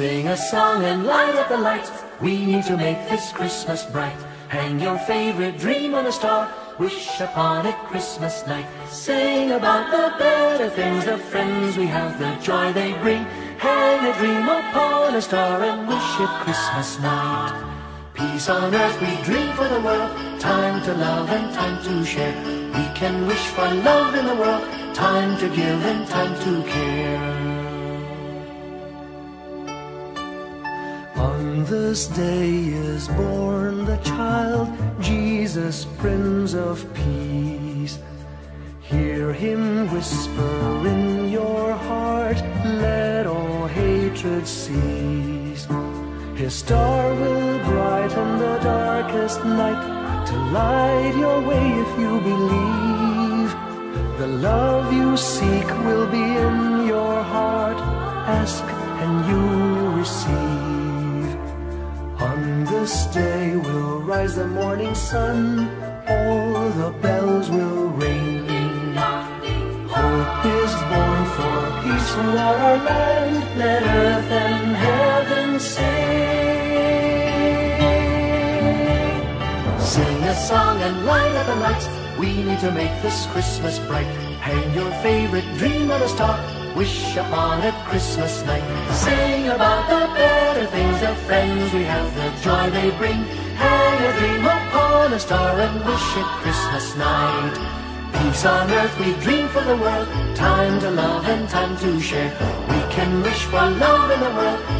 Sing a song and light up the lights. We need to make this Christmas bright. Hang your favorite dream on a star. Wish upon it Christmas night. Sing about the better things, the friends we have, the joy they bring. Hang a dream upon a star and wish it Christmas night. Peace on earth we dream for the world. Time to love and time to share. We can wish for love in the world. Time to give and time to care. This day is born the child, Jesus, Prince of Peace. Hear him whisper in your heart, let all hatred cease. His star will brighten the darkest night to light your way if you believe. The love you seek will be in your heart. Ask and you will receive. This day will rise the morning sun. All the bells will ring. Hope is born for peace throughout our land. Let earth and heaven sing. Sing a song and light up the lights. We need to make this Christmas bright. Hang your favorite dream on a star. Wish upon it Christmas night. Sing about the better things, the friends we have, the joy they bring. Hang a dream upon a star and wish it Christmas night. Peace on earth we dream for the world. Time to love and time to share. We can wish for love in the world.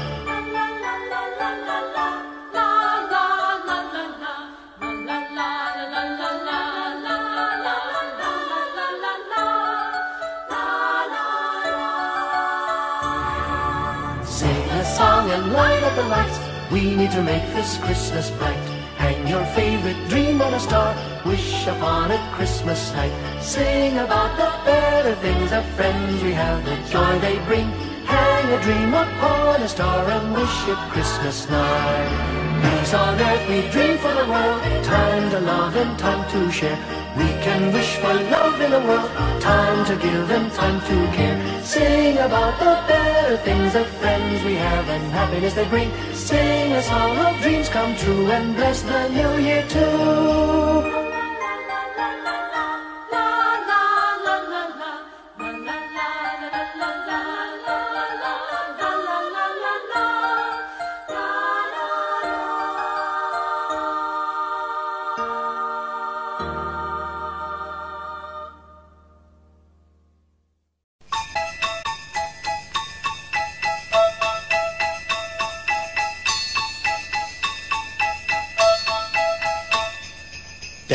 and light up the lights. We need to make this Christmas bright. Hang your favorite dream on a star. Wish upon a Christmas night. Sing about the better things, the friends we have, the joy they bring. Hang a dream upon a star and wish it Christmas night. Peace on earth we dream for the world. Time to love and time to share. We can wish for love in the world. Time to give and time to care. Sing about the better things, the friends we have and happiness they bring. Sing a song of dreams come true and bless the new year too.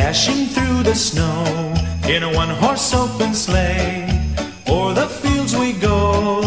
Dashing through the snow in a one horse open sleigh. O'er the fields we go,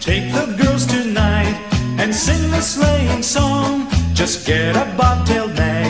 Take the girls tonight and sing a sleighing song. Just get a bobtail bag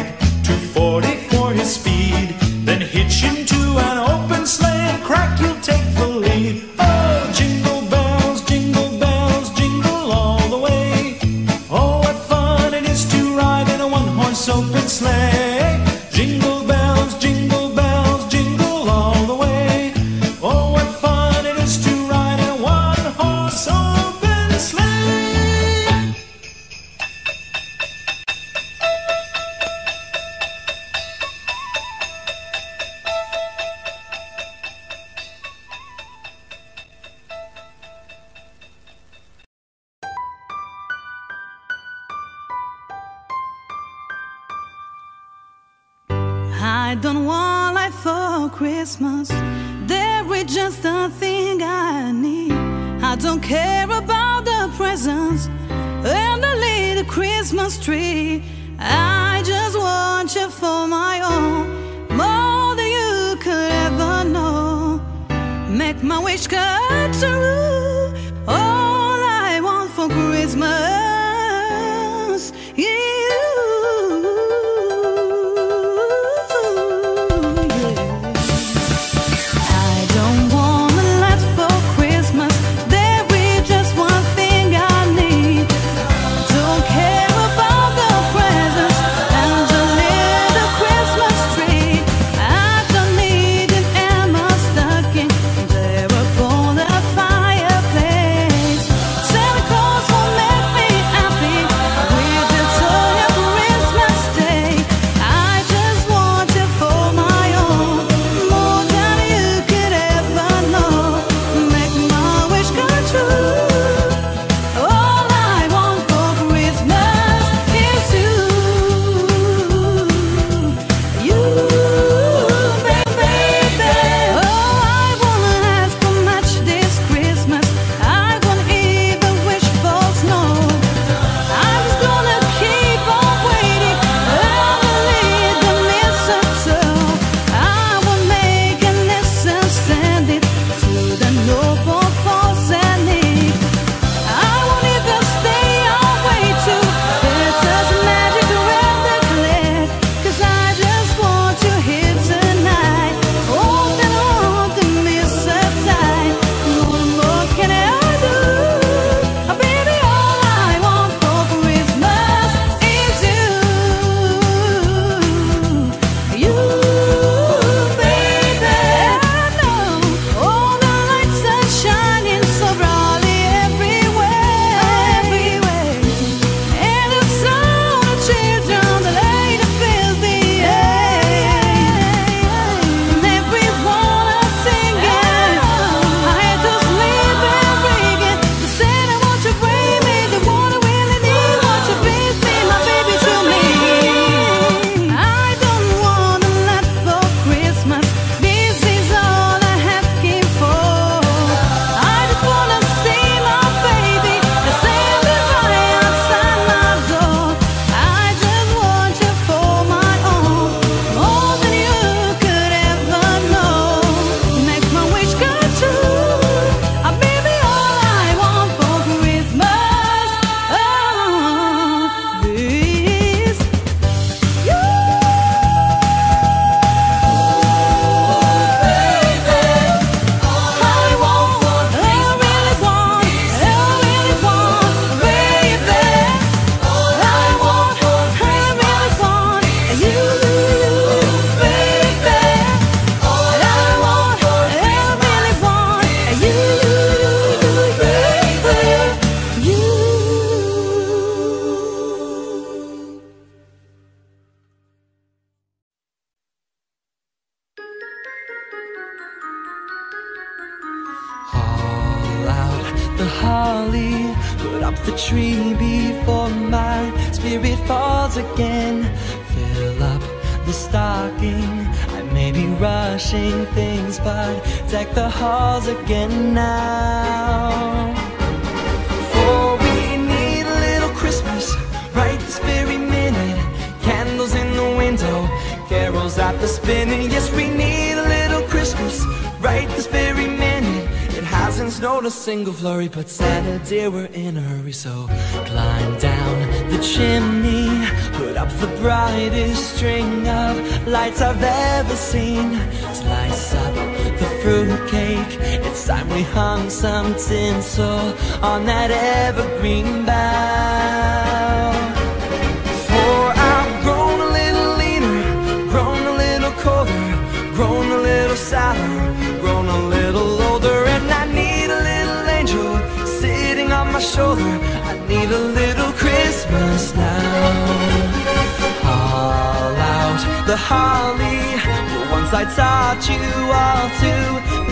I taught you all to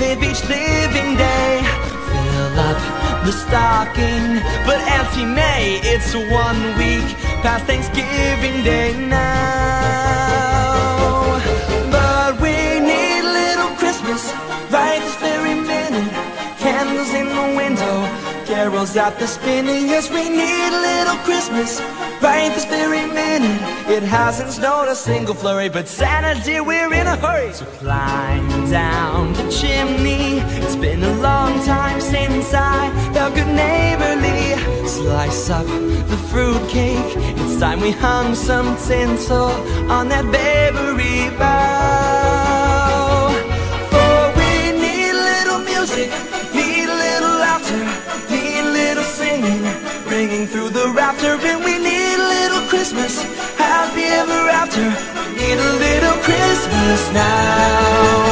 live each living day. Fill up the stocking, but Auntie May, it's one week past Thanksgiving Day now. But we need a little Christmas right this very minute. Candles in the window, carols at the spinning. Yes, we need a little Christmas right this very minute. It hasn't snowed a single flurry, but Santa dear, we're in a hurry. So climb down the chimney. It's been a long time since I felt good neighborly. Slice up the fruitcake. It's time we hung some tinsel on that Christmas now.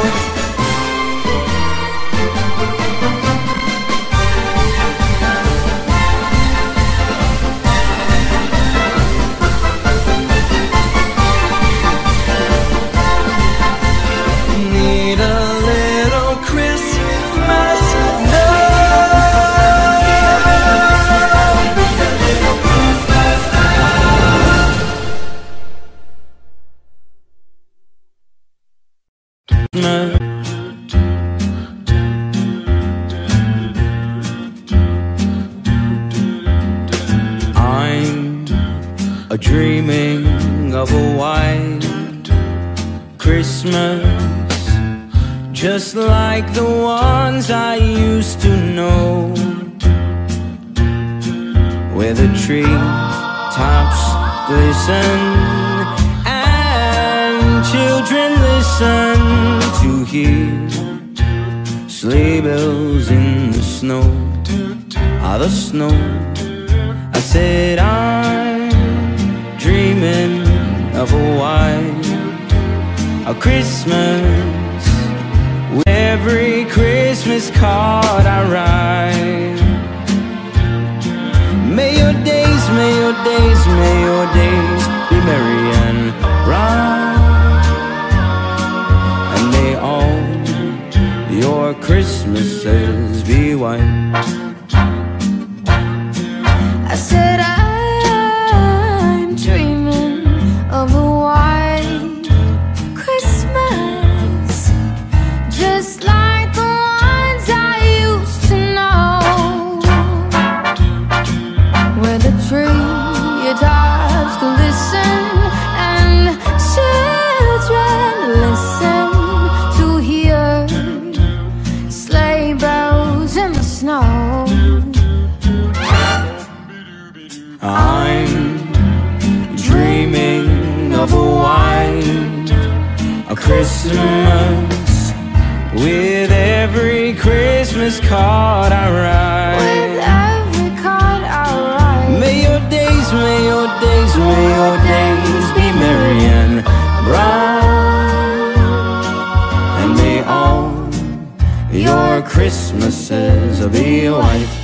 Christmas card I write. May your days, may your days, may your days be merry and bright. And may all your Christmases be white. Christmas card I With every card I write, May your days, may your days, may your days be merry and bright, and may all your Christmases be white.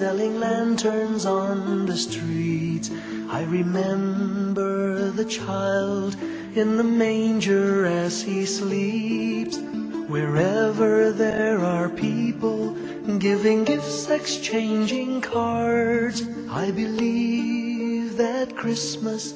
Selling lanterns on the streets, I remember the child in the manger as he sleeps. Wherever there are people giving gifts, exchanging cards, I believe that Christmas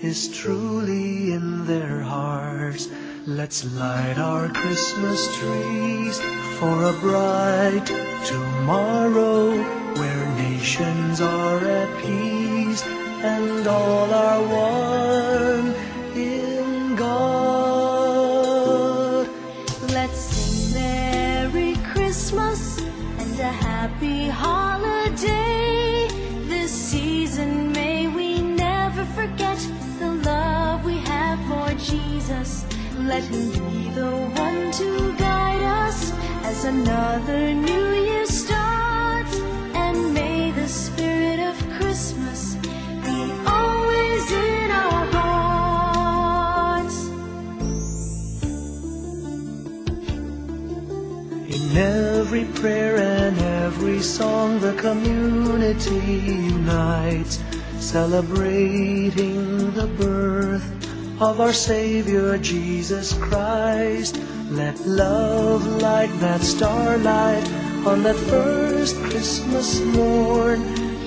is truly in their hearts. Let's light our Christmas trees for a bright tomorrow where nations are at peace and all are one in God. Let's sing Merry Christmas and a Happy Holiday. This season may we never forget the love we have for Jesus. Let him be the one to guide us as another new every prayer and every song, the community unites, celebrating the birth of our Savior Jesus Christ. Let love like that starlight on that first Christmas morn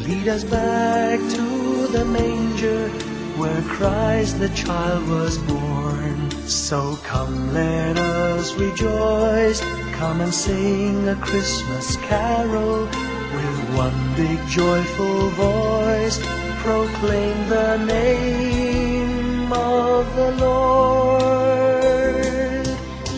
lead us back to the manger where Christ the child was born. So come, let us rejoice. Come and sing a Christmas carol with one big joyful voice. Proclaim the name of the Lord.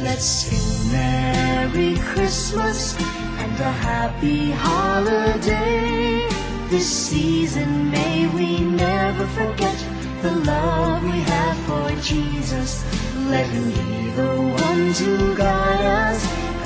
Let's sing Merry Christmas and a happy holiday. This season may we never forget the love we have for Jesus. Let him be the one to guide us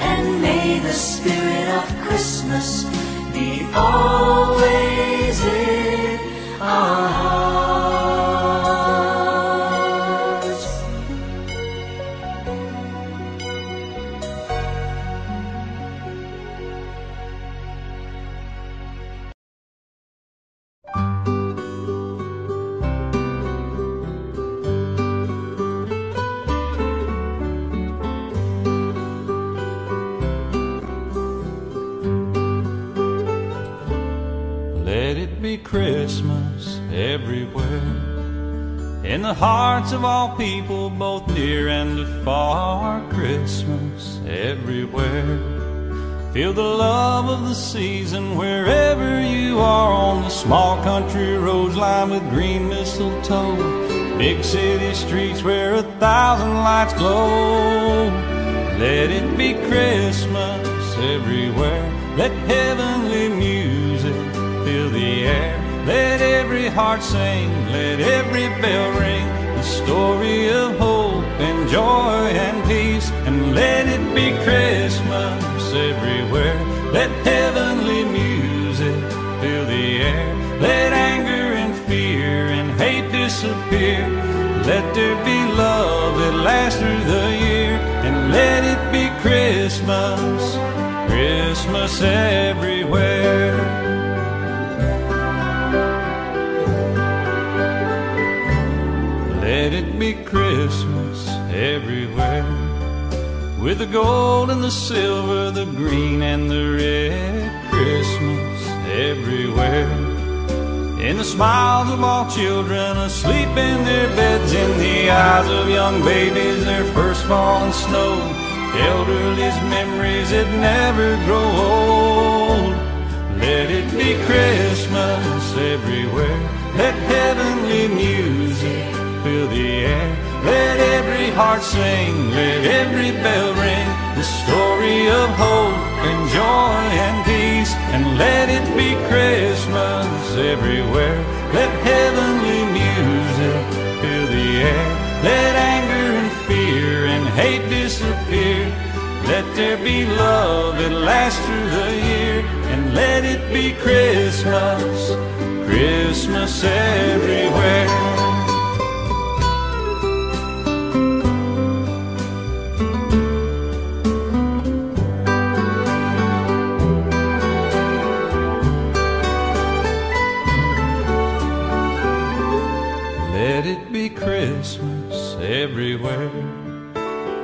And may the spirit of Christmas be always in our hearts. The hearts of all people, both near and afar. Christmas everywhere. Feel the love of the season wherever you are on the small country roads lined with green mistletoe. Big city streets where a thousand lights glow. Let it be Christmas everywhere. Let heavenly music fill the air. Let every heart sing, let every bell ring. The story of hope and joy and peace. And let it be Christmas everywhere. Let heavenly music fill the air. Let anger and fear and hate disappear. Let there be love that lasts through the year. And let it be Christmas, Christmas everywhere. With the gold and the silver, the green and the red. Christmas everywhere. In the smiles of all children asleep in their beds, in the eyes of young babies, their first falling snow. Elderly's memories that never grow old. Let it be Christmas everywhere. Let heavenly music fill the air. Let every heart sing, let every bell ring. The story of hope and joy and peace. And let it be Christmas everywhere. Let heavenly music fill the air. Let anger and fear and hate disappear. Let there be love that lasts through the year. And let it be Christmas, Christmas everywhere.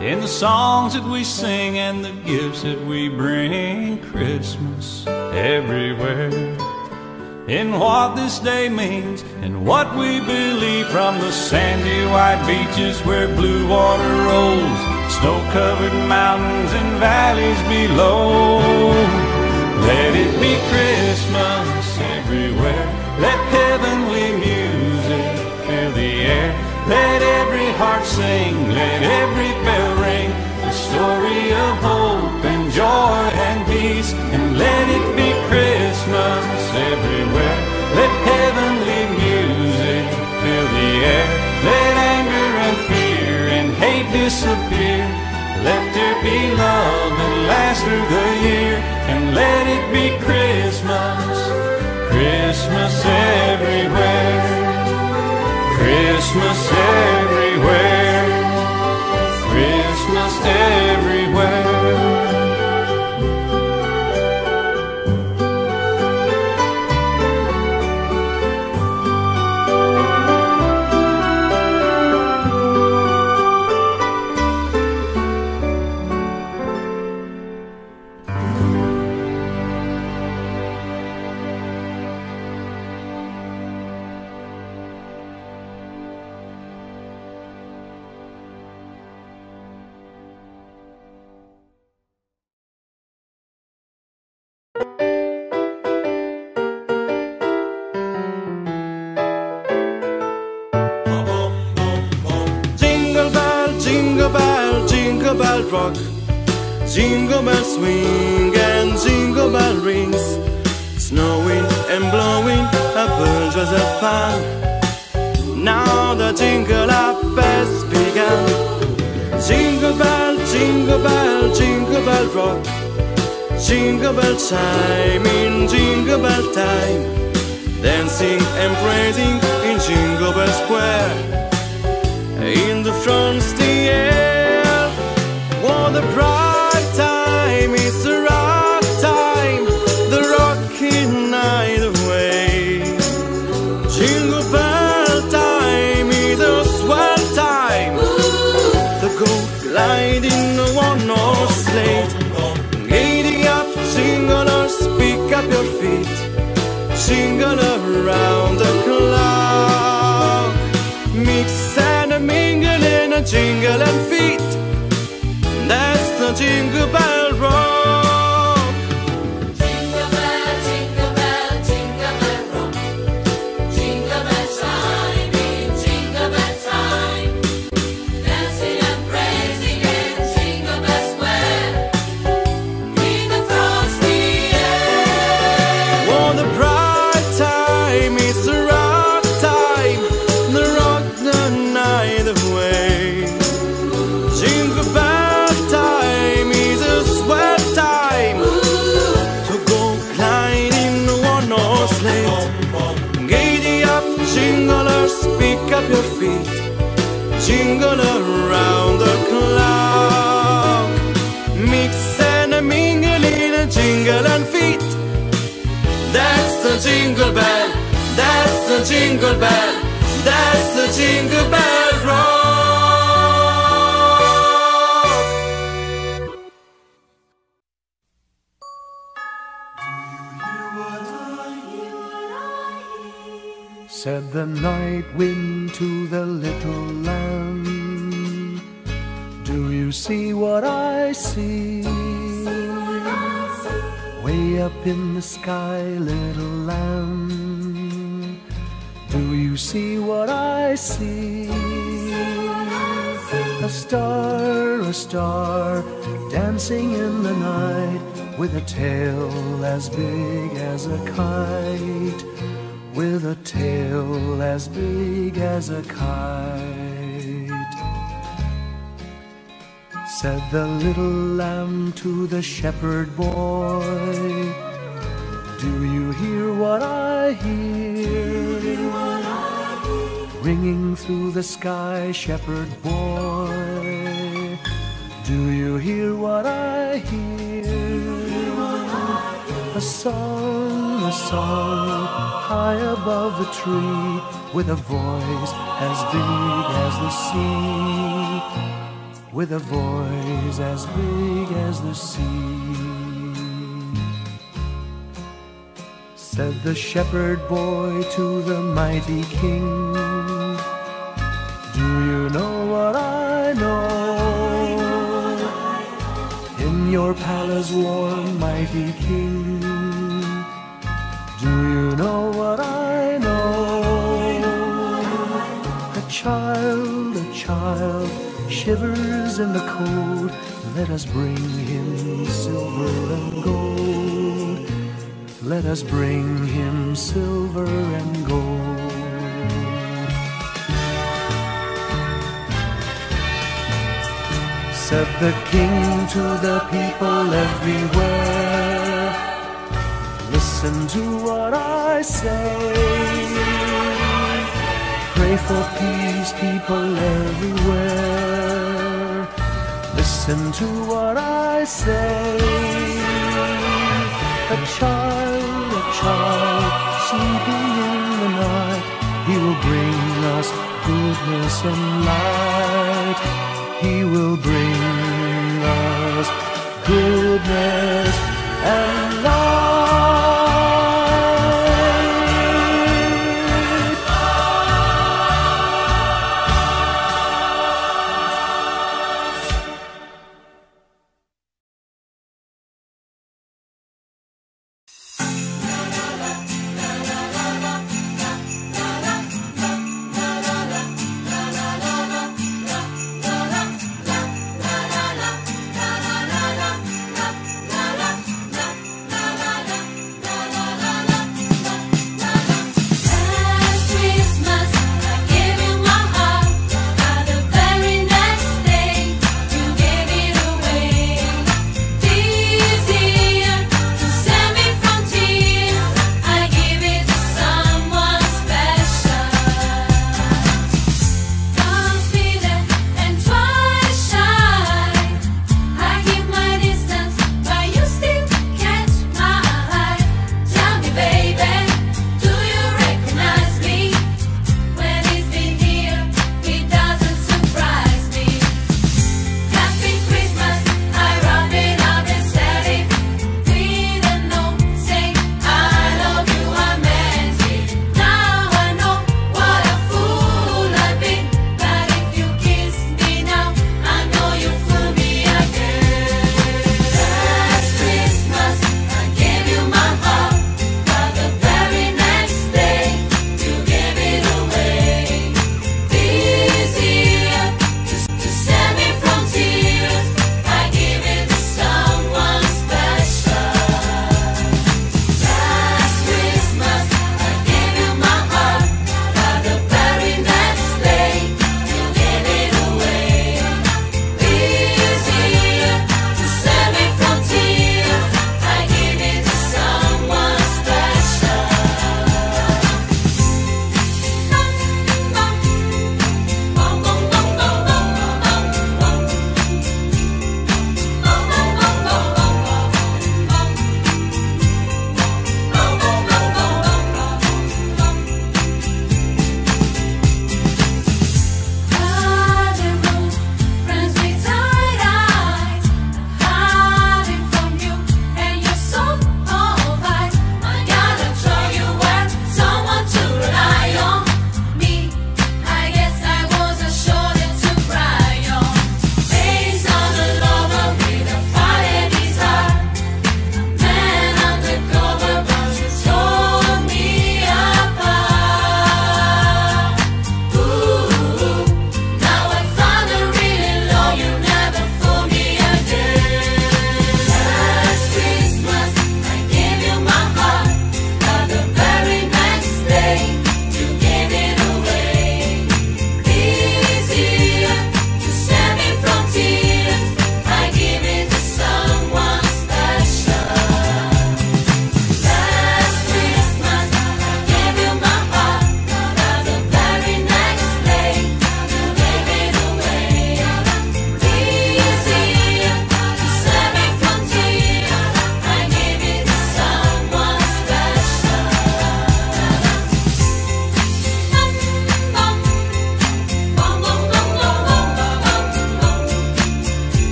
In the songs that we sing and the gifts that we bring, Christmas everywhere. In what this day means and what we believe from the sandy white beaches where blue water rolls, snow covered mountains and valleys below. Let it be Christmas everywhere. Let heavenly music fill the air. Let every heart sing, let every bell ring. The story of hope and joy and peace. And let it be Christmas everywhere. Let heavenly music fill the air. Let anger and fear and hate disappear. Let there be love that lasts through the year. And let it be Christmas, Christmas everywhere. Christmas everywhere. Jingle bell time, in jingle bell time. Dancing and praising in Jingle Bell Square in the shepherd boy, Do you hear what I hear? Ringing through the sky, shepherd boy. Do you hear what I hear? A song, a song, high above the tree, with a voice as big as the sea, with a voice as big as the sea. Said the shepherd boy to the mighty king, Do you know what I know? In your palace warm, mighty king, Do you know what I know? A child, a child shivers in the cold. Let us bring him silver and gold. Let us bring him silver and gold. Said the king to the people everywhere, Listen to what I say. Pray for peace, people everywhere. Listen to what I say. A child, a child, sleeping in the night, he will bring us goodness and light. He will bring us goodness and light.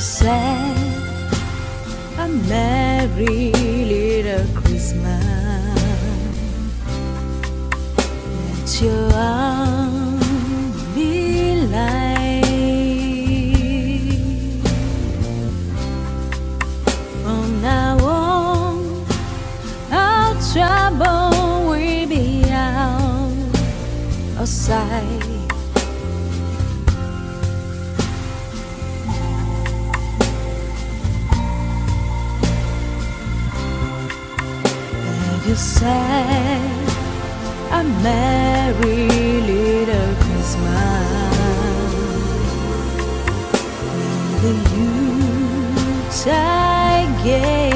so. A merry little Christmas. Let your arms be light. From now on, our trouble will be out of sight. say a merry little Christmas in the Yuletide gave.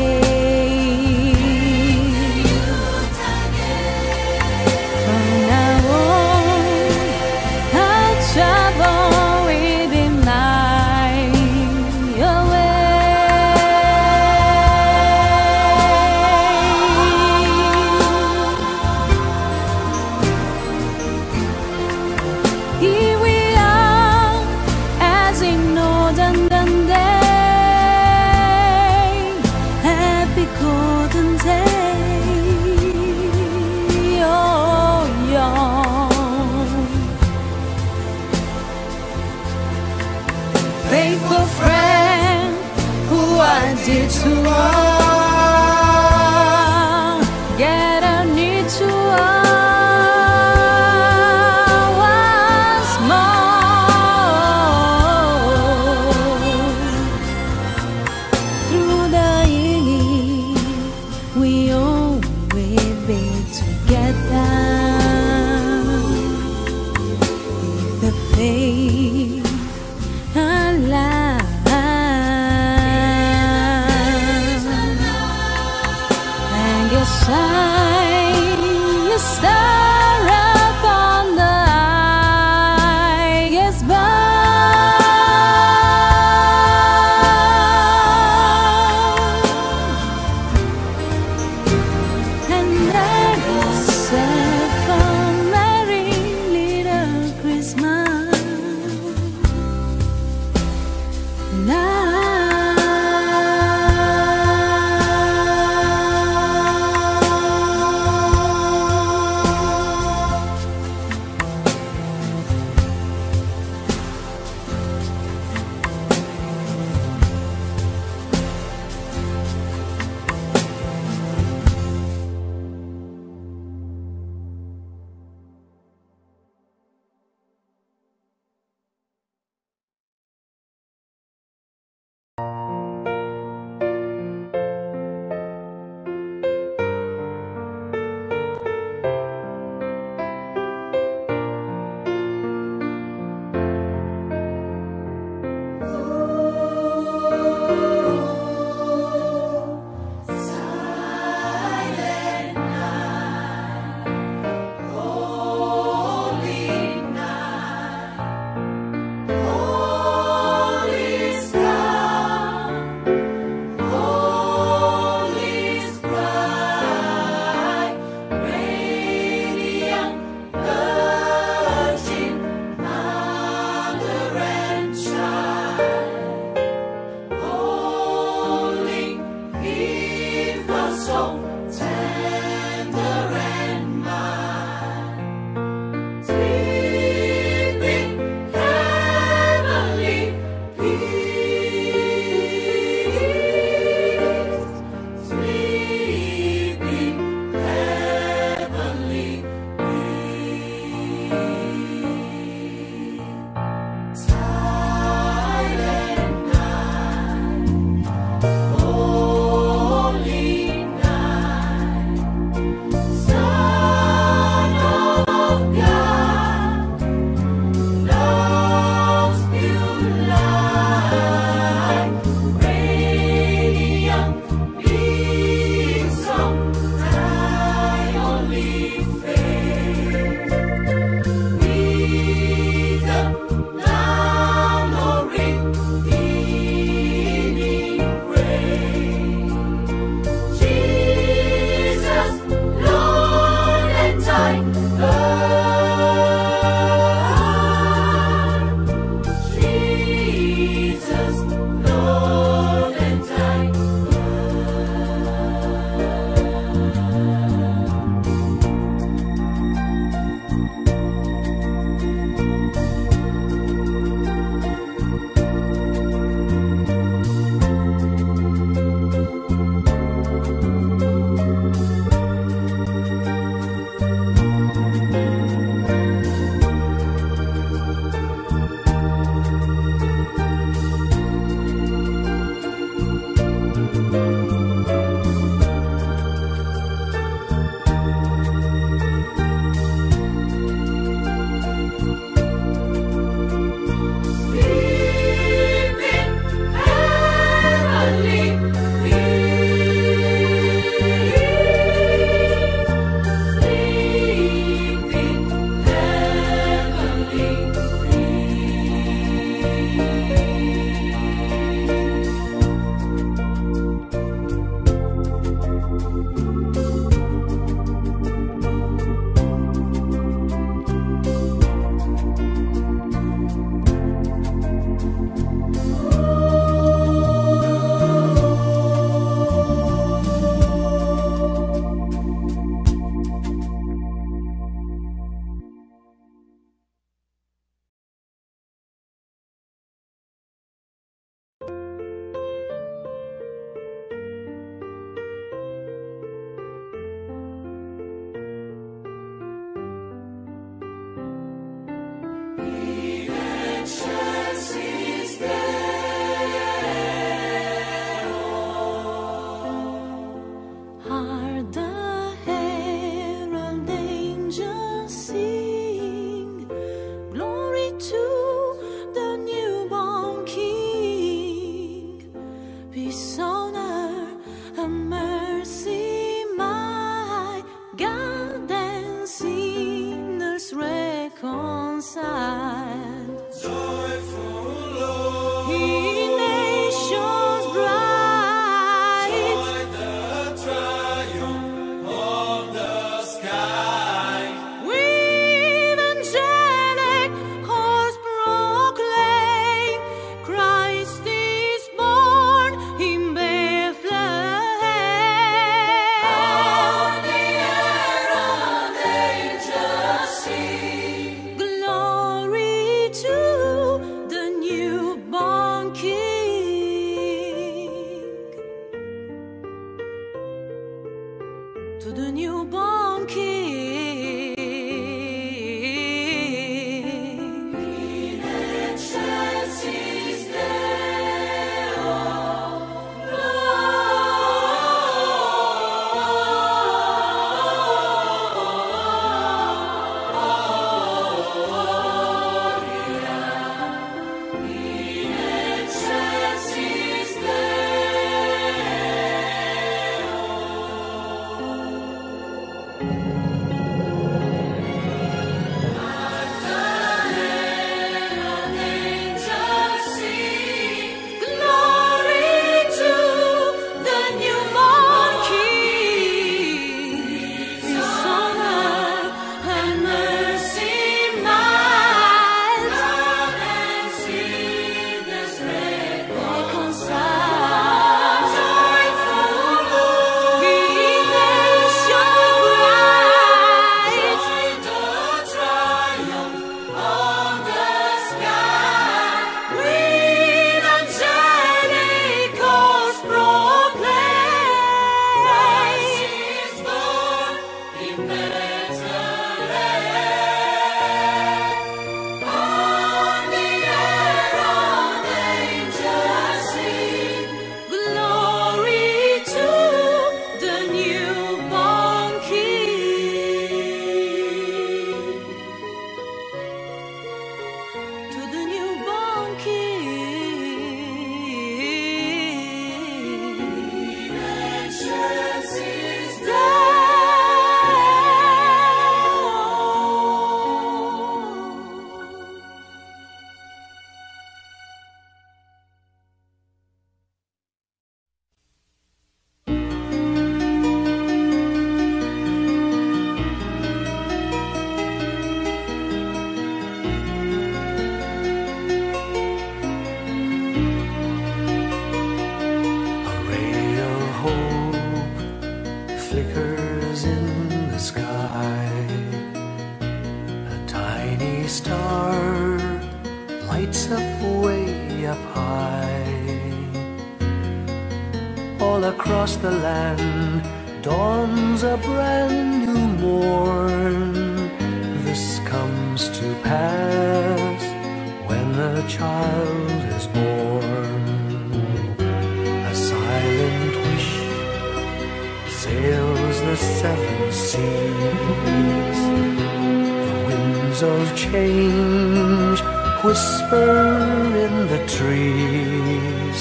trees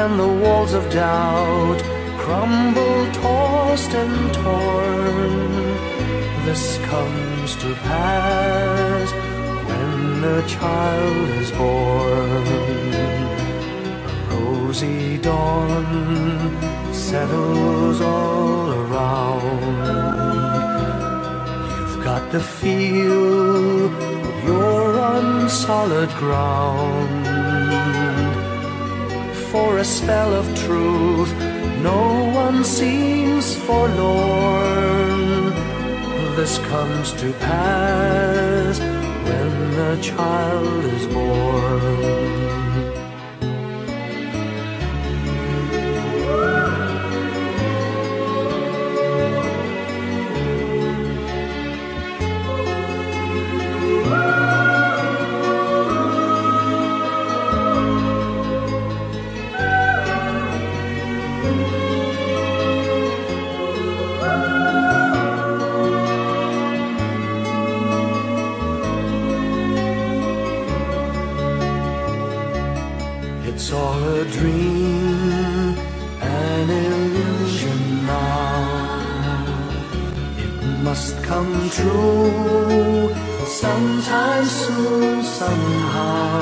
and the walls of doubt crumble tossed and torn. This comes to pass when a child is born. A rosy dawn settles all around. You've got the feel on solid ground. For a spell of truth no one seems forlorn. This comes to pass when the child is born. true sometime soon, somehow.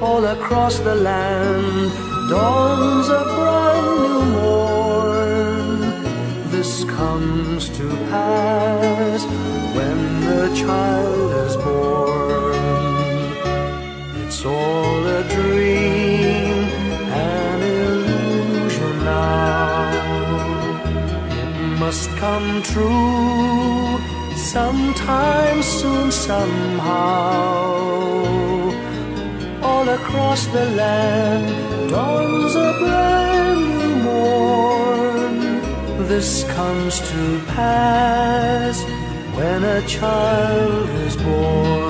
All across the land dawns a brand new morn. This comes to pass when the child is born. It's all a dream. Come true sometime soon, somehow. All across the land dawns a brand new morn. This comes to pass when a child is born.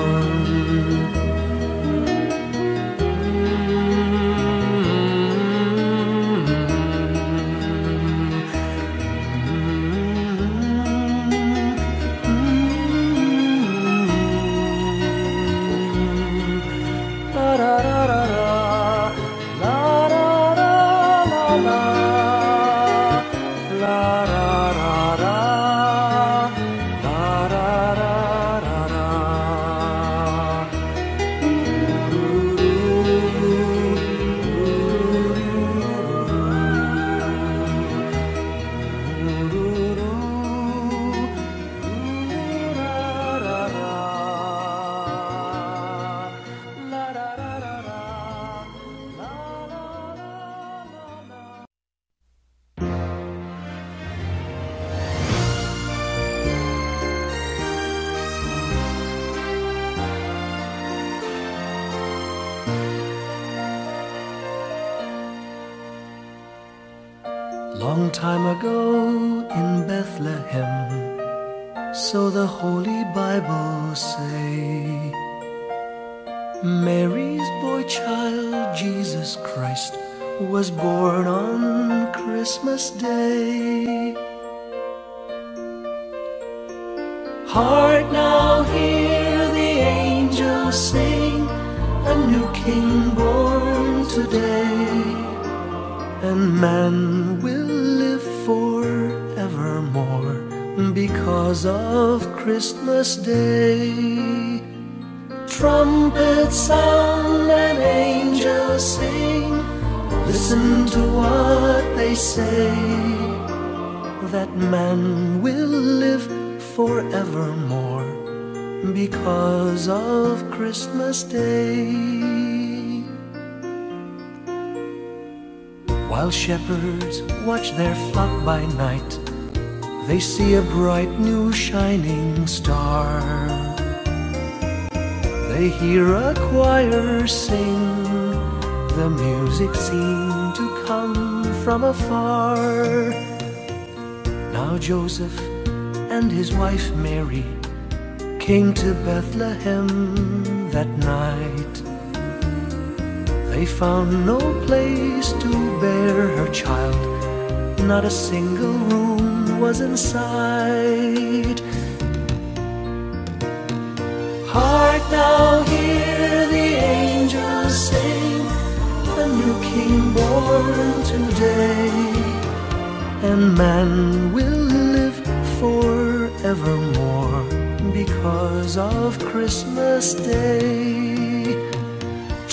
Shepherds watch their flock by night, they see a bright new shining star. They hear a choir sing, the music seemed to come from afar. Now Joseph and his wife Mary came to Bethlehem that night. They found no place to bear her child, not a single room was in sight. Hark now, hear the angels sing, a new king born today, and man will live forevermore because of Christmas Day.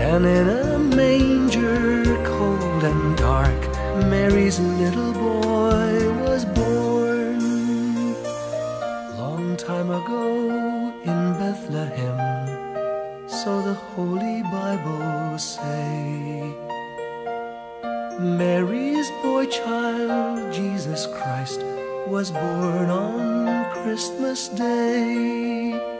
And in a manger cold and dark, Mary's little boy was born. Long time ago in Bethlehem, so the Holy Bible say. Mary's boy child, Jesus Christ, was born on Christmas Day.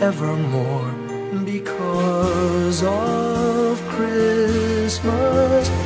evermore because of Christmas.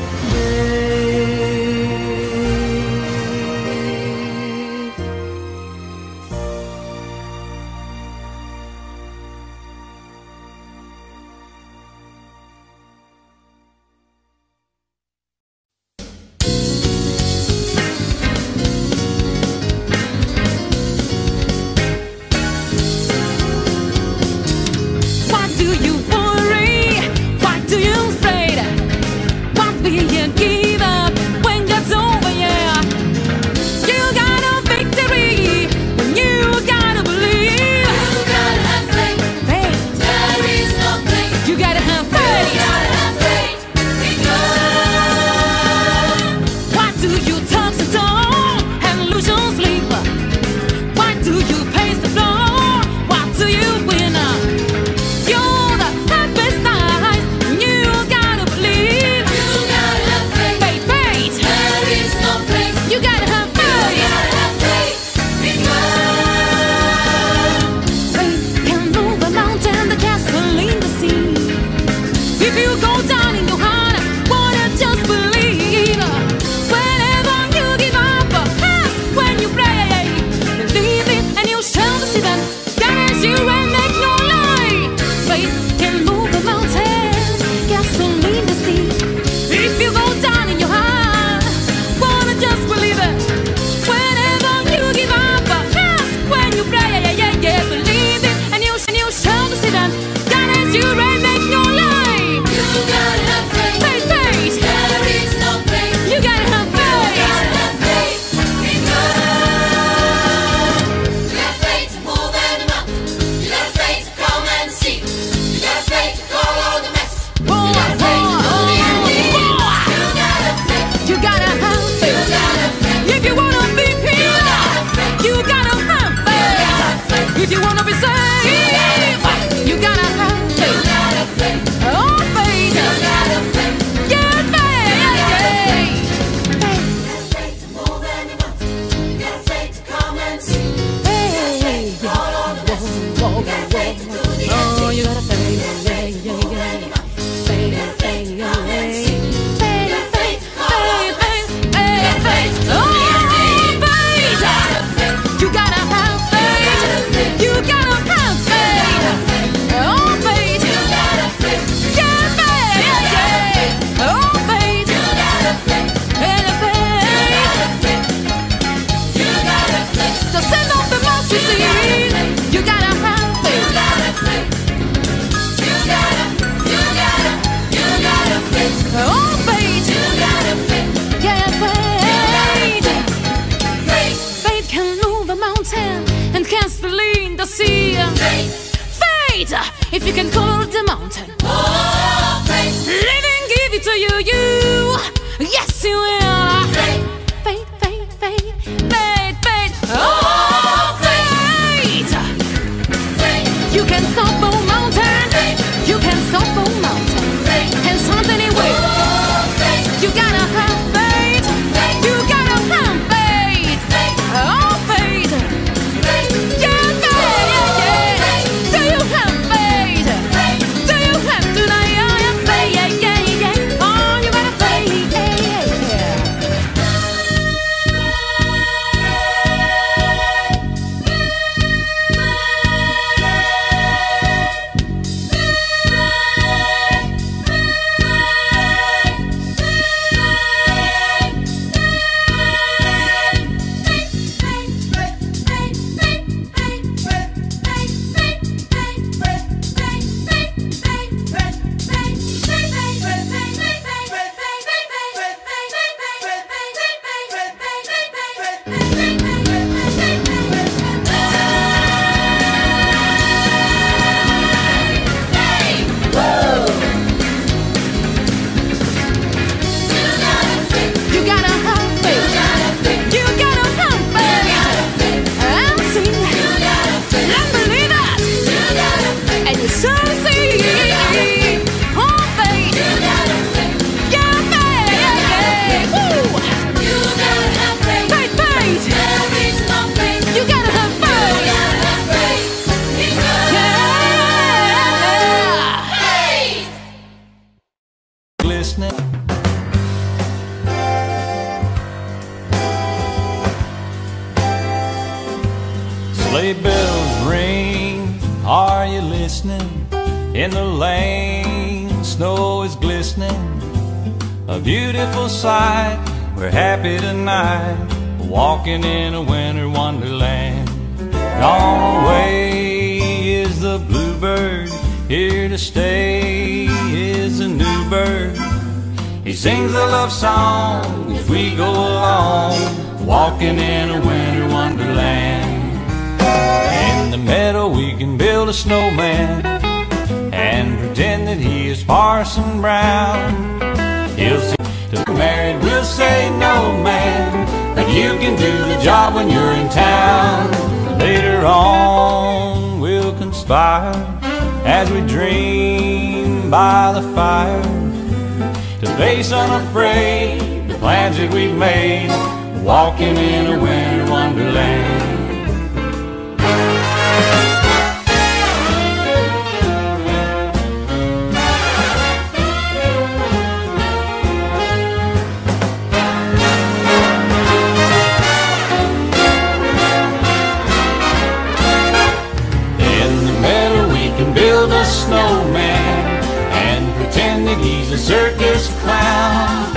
Can build a snowman and pretend that he's a circus clown.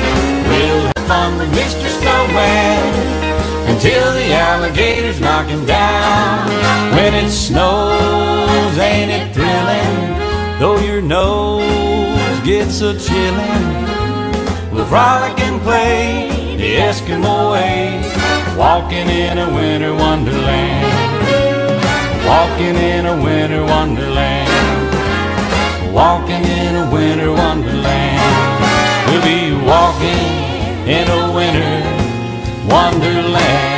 We'll have fun with Mr. Snowman until the alligators knock him down. When it snows, ain't it thrilling? Though your nose gets a chillin', we'll frolic and play the Eskimo way, walking in a winter wonderland. Walking in a winter wonderland. Walking in a winter wonderland. We'll be walking in a winter wonderland.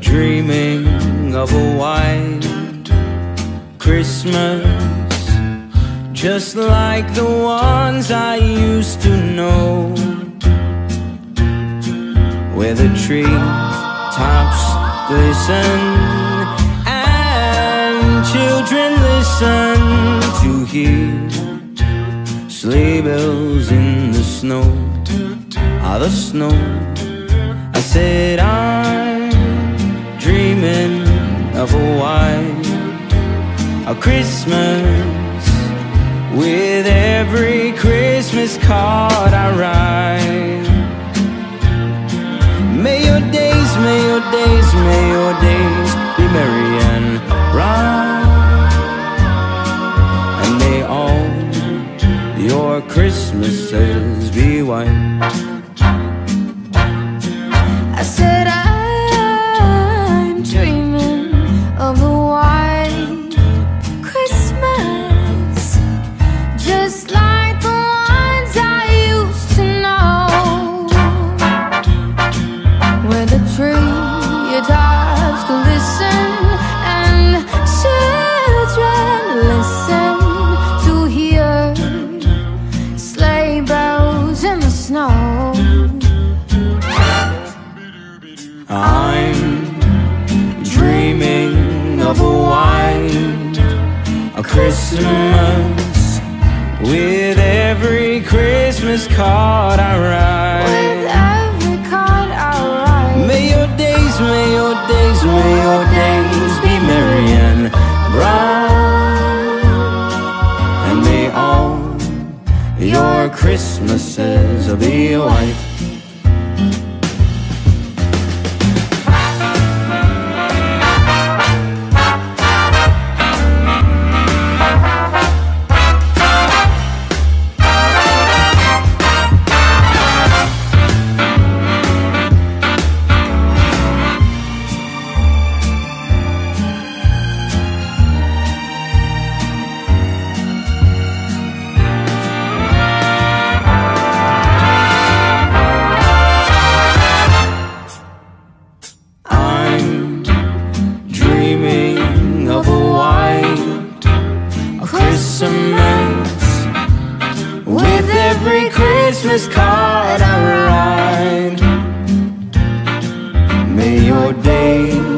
Dreaming of a white Christmas, just like the ones I used to know, where the tree tops glisten and children listen to hear sleigh bells in the snow. Ah, the snow. I said I'm dreaming of a white a Christmas with every Christmas card I write. May your days, may your days, may your days be merry and bright, and may all your Christmases be white. Christmas with every Christmas card I write. With every card I write. May your days, may your days, may your days be merry and bright, and may all your Christmases be white. Of a white Christmas with every Christmas card I write. May your days